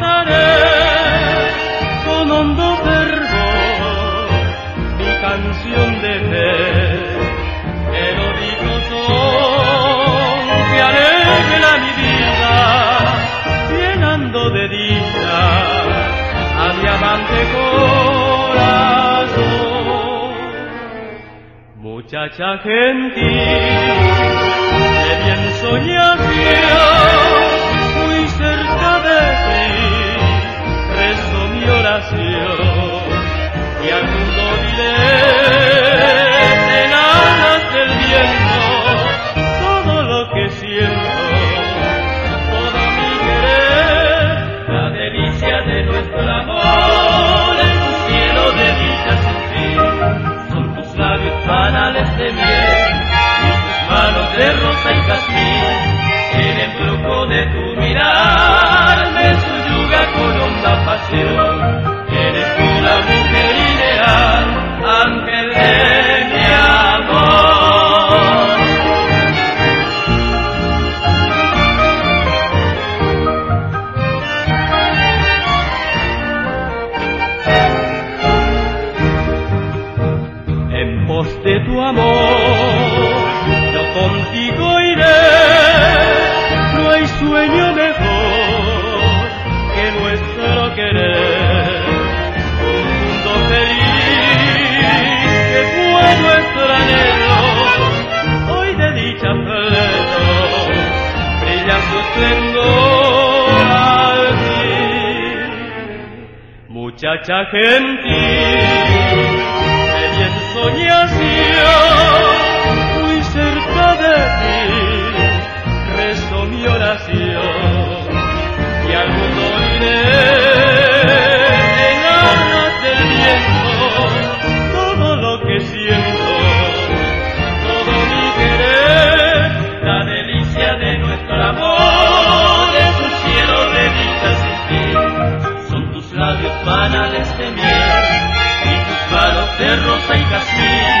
cantaré con hondo verbo mi canción de fe. Melódico son que alegra mi vida, llenando de dicha a mi amante corazón. Muchacha gentil, que bien soñaría rosa y jazmín. En el truco de tu mirar me subyuga con honda pasión. Eres tú la mujer ideal, ángel de mi amor. En pos de tu amor, tengo a ti. Muchacha gentil, de bien soñación. panales de miel y tus varos de rosa y jazmín.